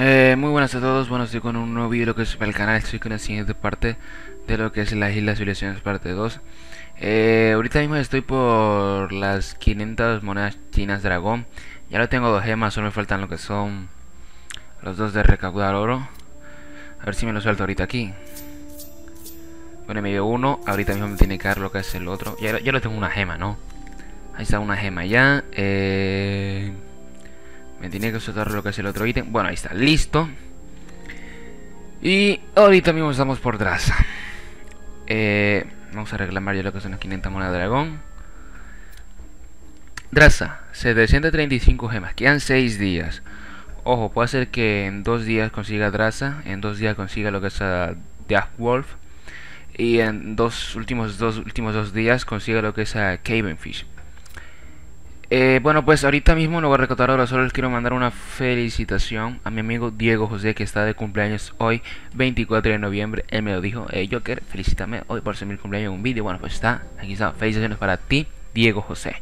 Eh, muy buenas a todos, bueno estoy con un nuevo vídeo que es para el canal, estoy con la siguiente parte de lo que es las Islas Civilizaciones parte 2 eh, Ahorita mismo estoy por las 500 monedas chinas dragón Ya lo tengo dos gemas, solo me faltan lo que son los dos de recaudar oro. A ver si me lo suelto ahorita aquí. Bueno, me dio uno, ahorita mismo me tiene que dar lo que es el otro. Ya, ya lo tengo una gema, ¿no? Ahí está una gema ya eh... Me tiene que soltar lo que es el otro ítem. Bueno, ahí está, listo. Y ahorita mismo estamos por Draza. Eh, vamos a reclamar ya lo que son las 500 monedas de dragón. Draza, 735 gemas. Quedan 6 días. Ojo, puede ser que en 2 días consiga Draza. En 2 días consiga lo que es a Death Wolf. Y en dos últimos dos últimos dos días consiga lo que es a Cavenfish. Eh, bueno, pues ahorita mismo no voy a recortar ahora, solo les quiero mandar una felicitación a mi amigo Diego José que está de cumpleaños hoy, 24 de noviembre. Él me lo dijo, eh, Joker, felicítame hoy por ser mi cumpleaños en un vídeo. Bueno, pues está, aquí está, felicitaciones para ti, Diego José.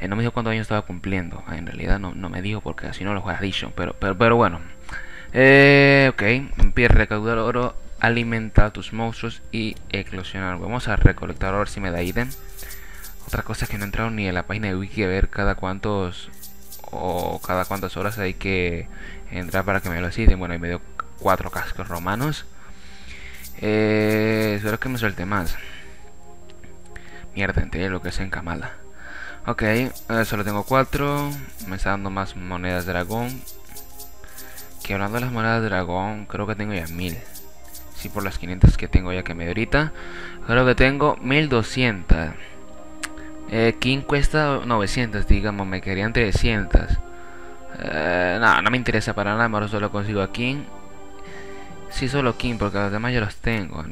Eh, no me dijo cuántos años estaba cumpliendo, en realidad no, me dijo porque así no lo hubiera dicho, pero, pero, pero bueno. Eh, ok, empieza a recaudar oro, alimenta tus monstruos y eclosionar. Vamos a recolectar a ver si me da ítem. Otra cosa es que no he entrado ni en la página de wiki a ver cada cuántos o cada cuántas horas hay que entrar para que me lo citen. Bueno, ahí me dio cuatro cascos romanos. Eh, espero que me suelte más. Mierda, entré lo que es en Kamala. Ok, eh, solo tengo cuatro. Me está dando más monedas dragón. Que hablando de las monedas dragón, creo que tengo ya mil. Sí, por las 500 que tengo ya que me dio ahorita. Creo que tengo 1200. Eh, King cuesta 900, digamos, me querían 300. Eh, no, no me interesa para nada, mejor solo consigo a King. Sí, solo King, porque los demás ya los tengo.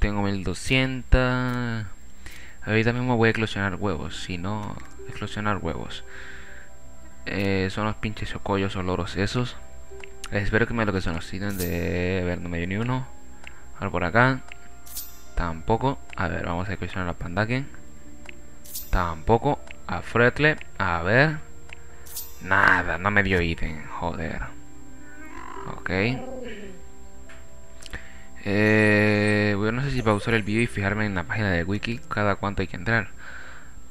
Tengo 1200. Ahorita mismo voy a eclosionar huevos, si no, eclosionar huevos. Eh, son los pinches chocollos o loros esos. espero que me lo que son los ítems de... A ver, no me dio ni uno. Ahora por acá. Tampoco. A ver, vamos a eclosionar la pandaken. Tampoco. A Fretle. A ver. Nada, no me dio ítem. Joder. Ok. Eh, bueno, no sé si pausar el vídeo y fijarme en la página de wiki cada cuánto hay que entrar.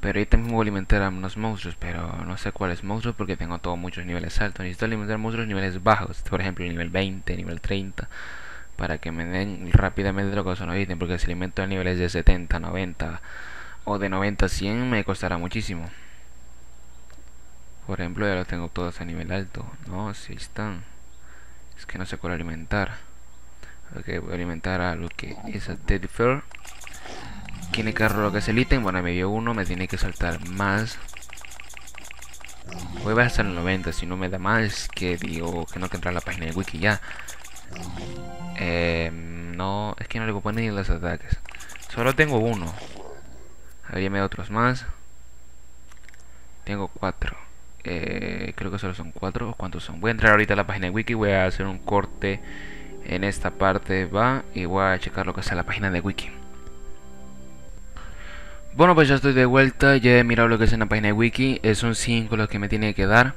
Pero ahí también voy a alimentar a unos monstruos, pero no sé cuáles monstruos porque tengo todos muchos niveles altos. Necesito alimentar monstruos niveles bajos, por ejemplo nivel 20, nivel 30, para que me den rápidamente lo que son los ítems, porque si alimento a niveles de 70, 90 o de 90 a 100 me costará muchísimo. Por ejemplo, ya lo tengo todos a nivel alto. No, si están. Es que no sé cuál alimentar. Ok, voy a alimentar a lo que es a Teddy Fair. Tiene carro lo que es el ítem. Bueno, me dio uno, me tiene que saltar más. Voy a hasta el 90, si no me da más, que digo que no que la página de wiki ya. Eh, no, es que no le poner ni los ataques. Solo tengo uno. Habría otros más. Tengo cuatro. Eh, creo que solo son cuatro. ¿Cuántos son? Voy a entrar ahorita a la página de wiki. Voy a hacer un corte en esta parte. Va. Y voy a checar lo que es la página de wiki. Bueno, pues ya estoy de vuelta. Ya he mirado lo que es en la página de wiki. Son cinco los que me tiene que dar.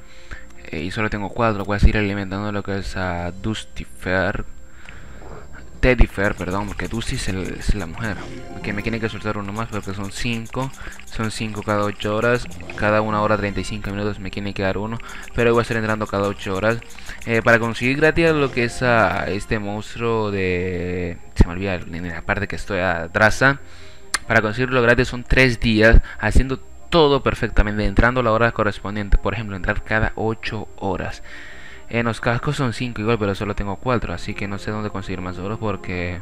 Eh, y solo tengo cuatro. Voy a seguir alimentando lo que es a Dusty Fair Teddy Fair, perdón, porque Dusty es, la mujer. Que me tiene que soltar uno más porque son 5. Son 5 cada 8 horas. Cada una hora 35 minutos me tiene que dar uno. Pero voy a estar entrando cada 8 horas. Eh, para conseguir gratis lo que es a este monstruo de... Se me olvida en la parte que estoy a Draza. Para conseguirlo gratis son 3 días haciendo todo perfectamente. Entrando la hora correspondiente. Por ejemplo, entrar cada 8 horas. En los cascos son 5 igual, pero solo tengo 4, así que no sé dónde conseguir más oro porque...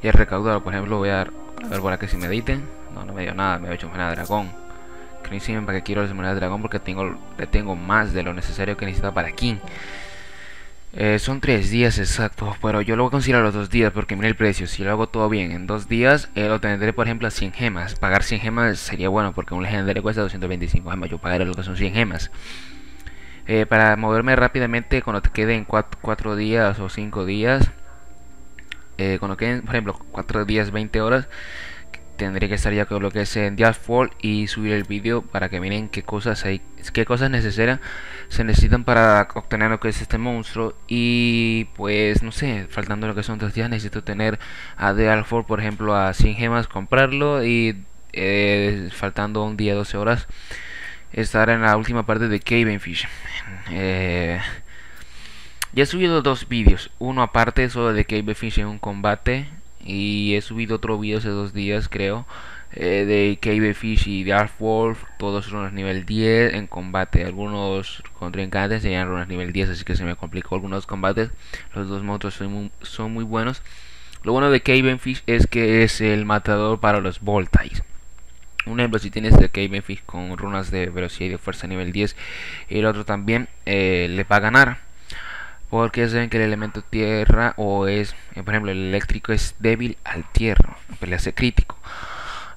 Y el recaudador, por ejemplo, voy a, ver por aquí si me editen. No, no me dio nada, me he hecho moneda de dragón. No para que quiero las monedas de dragón porque tengo, le tengo más de lo necesario que necesita para King. Eh, son 3 días exactos, pero yo lo voy a conseguir a los 2 días porque mira el precio. Si lo hago todo bien en 2 días, eh, lo tendré por ejemplo a 100 gemas. Pagar 100 gemas sería bueno porque un legendario cuesta 225 gemas. Yo pagaré lo que son 100 gemas. Eh, para moverme rápidamente cuando te queden 4 días o 5 días. Eh, cuando queden, por ejemplo, 4 días, 20 horas. tendré que estar ya con lo que es en Fall y subir el vídeo para que miren qué cosas hay, qué cosas necesarias se necesitan para obtener lo que es este monstruo y pues no sé, faltando lo que son dos días necesito tener a Fall por ejemplo a 100 gemas, comprarlo y eh, faltando un día 12 horas estar en la última parte de Cave Fish. Eh, ya he subido dos vídeos, uno aparte solo de Cave Fish en un combate y he subido otro vídeo hace dos días creo eh, de Cave Fish y Dark Wolf, todos runas nivel 10 en combate. Algunos contrincantes tenían runas nivel 10, así que se me complicó algunos combates. Los dos monstruos son muy, son muy buenos. Lo bueno de Cave Fish es que es el matador para los Voltais. Un ejemplo, si tienes el Fish con runas de velocidad y de fuerza nivel 10 y el otro también eh, le va a ganar porque saben que el elemento tierra o es, eh, por ejemplo, el eléctrico es débil al tierra, le hace crítico.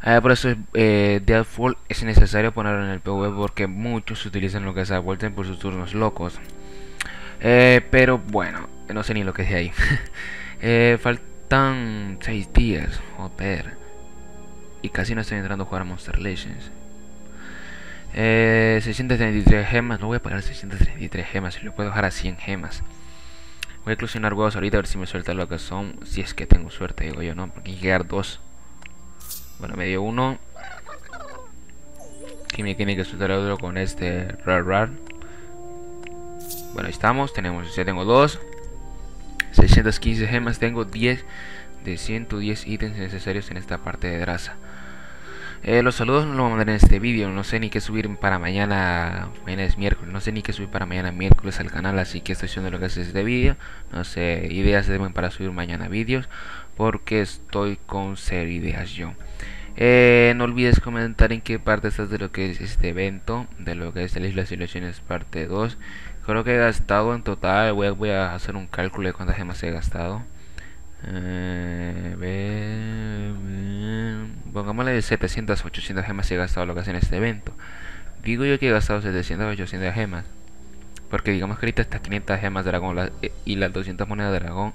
Eh, por eso eh, Deathfall es necesario ponerlo en el PvP porque muchos utilizan lo que es vuelta por sus turnos locos. Eh, pero bueno, no sé ni lo que es ahí. faltan 6 días, joder. Y casi no estoy entrando a jugar a Monster Legends. 633 gemas, no voy a pagar 633 gemas, lo puedo dejar a 100 gemas. Voy a eclosionar huevos ahorita a ver si me suelta lo que son. Si es que tengo suerte, digo yo, ¿no? Porque hay que llegar dos. Bueno, me dio uno. Aquí me tiene que soltar otro con este rar rar. Bueno, ahí estamos. Tenemos, ya tengo dos. 615 gemas. Tengo 10 de 110 ítems necesarios en esta parte de Draza. Eh, los saludos no los voy a mandar en este vídeo. No sé ni qué subir para mañana. Mañana es miércoles. No sé ni qué subir para mañana miércoles al canal. Así que estoy haciendo lo que hace este vídeo. No sé, ideas deben para subir mañana vídeos. Porque estoy con ser ideas yo. Eh, no olvides comentar en qué parte estás de lo que es este evento. De lo que es la Isla Ilusiones parte 2. Creo que he gastado en total. Voy a, voy a hacer un cálculo de cuántas gemas he gastado. Eh, pongámosle de 700 800 gemas he gastado lo que hace en este evento. Digo yo que he gastado 700 800 gemas. Porque digamos que ahorita estas 500 gemas de dragón eh, y las 200 monedas de dragón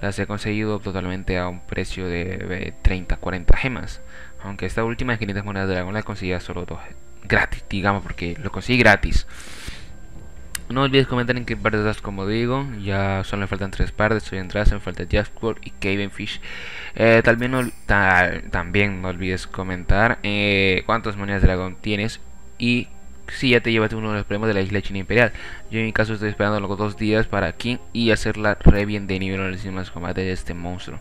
las he conseguido totalmente a un precio de 30 40 gemas. Aunque esta última de 500 monedas de dragón la conseguí solo dos gratis, digamos, porque lo conseguí gratis. No olvides comentar en qué parte estás, como digo. Ya solo me faltan tres partes. Estoy en me falta Jasper y Cavenfish. Eh, también, no, también no olvides comentar eh, cuántas monedas de dragón tienes y si ya te llevaste uno de los premios de la isla China Imperial. Yo en mi caso estoy esperando los dos días para King y hacerla re bien de nivel en los últimos combates de este monstruo.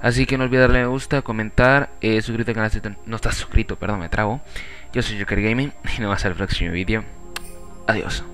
Así que no olvides darle me gusta, comentar, eh, suscribirte al canal si no estás suscrito, perdón, me trago. Yo soy Joker Gaming y nos vemos el próximo vídeo. Adiós.